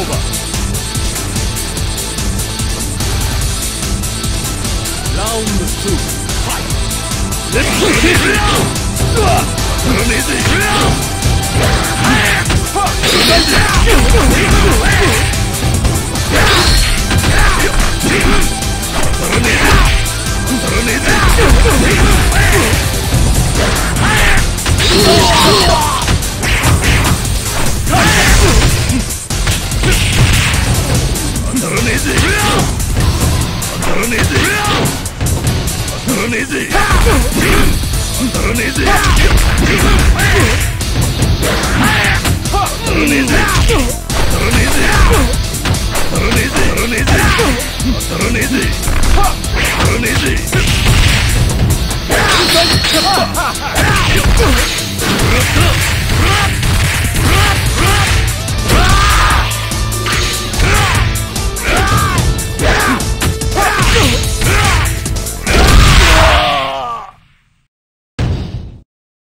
over. Round two. Fight. Let's go. ぜならねえぜならねえぜならねえぜならねえぜならねえぜならねえぜならねえぜ